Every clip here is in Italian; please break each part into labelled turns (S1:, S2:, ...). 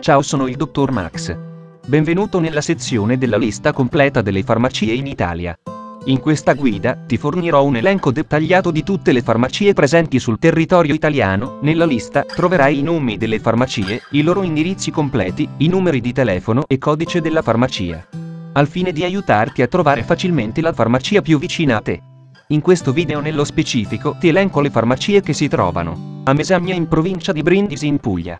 S1: Ciao sono il dottor Max. Benvenuto nella sezione della lista completa delle farmacie in Italia. In questa guida ti fornirò un elenco dettagliato di tutte le farmacie presenti sul territorio italiano. Nella lista troverai i nomi delle farmacie, i loro indirizzi completi, i numeri di telefono e codice della farmacia. Al fine di aiutarti a trovare facilmente la farmacia più vicina a te. In questo video nello specifico ti elenco le farmacie che si trovano a Mesamia in provincia di Brindisi in Puglia.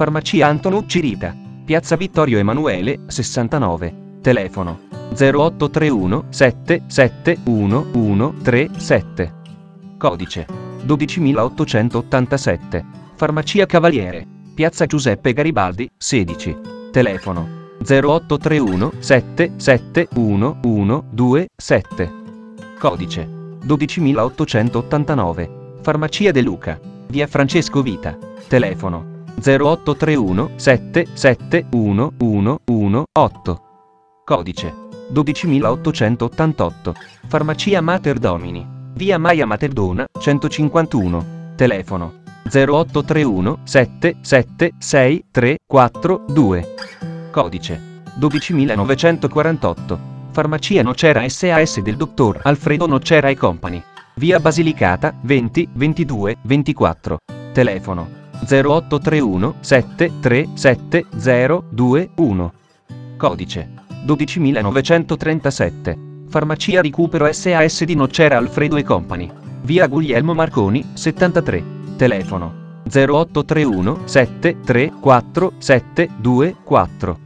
S1: Farmacia Antonucci Rita. Piazza Vittorio Emanuele, 69. Telefono 0831 7711 37. Codice 12887. Farmacia Cavaliere. Piazza Giuseppe Garibaldi, 16. Telefono 0831 7711 27. Codice 12889. Farmacia De Luca. Via Francesco Vita. Telefono 0831 771118. Codice 12888. Farmacia Mater Domini. Via Maia Materdona, 151. Telefono 0831 776342. Codice 12948. Farmacia Nocera SAS del dottor Alfredo Nocera e Company. Via Basilicata, 20 22 24. Telefono 0831 737 Codice 12937. Farmacia Recupero SAS di Nocera Alfredo e Company. Via Guglielmo Marconi, 73. Telefono 0831 734 724.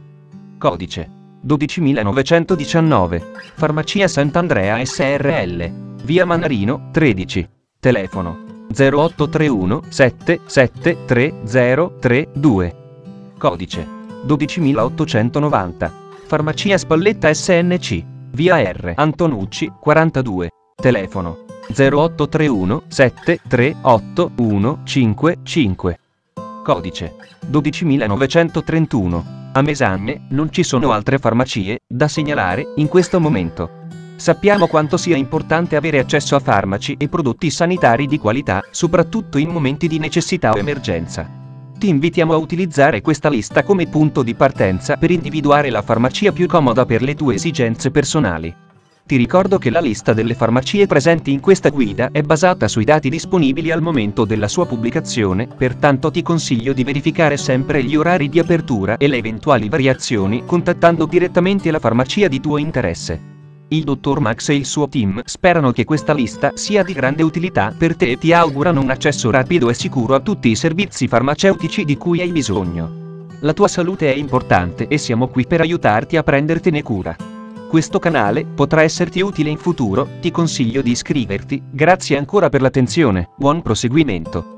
S1: Codice 12919. Farmacia Sant'Andrea SRL. Via Manarino, 13. Telefono 0831 773032. Codice 12890. Farmacia Spalletta SNC. Via R. Antonucci, 42. Telefono 0831 738 155. Codice 12931. A Mesanne non ci sono altre farmacie da segnalare in questo momento. Sappiamo quanto sia importante avere accesso a farmaci e prodotti sanitari di qualità, soprattutto in momenti di necessità o emergenza. Ti invitiamo a utilizzare questa lista come punto di partenza per individuare la farmacia più comoda per le tue esigenze personali. Ti ricordo che la lista delle farmacie presenti in questa guida è basata sui dati disponibili al momento della sua pubblicazione, pertanto ti consiglio di verificare sempre gli orari di apertura e le eventuali variazioni contattando direttamente la farmacia di tuo interesse. Il dottor Max e il suo team sperano che questa lista sia di grande utilità per te e ti augurano un accesso rapido e sicuro a tutti i servizi farmaceutici di cui hai bisogno. La tua salute è importante e siamo qui per aiutarti a prendertene cura. Questo canale potrà esserti utile in futuro, ti consiglio di iscriverti, grazie ancora per l'attenzione, buon proseguimento.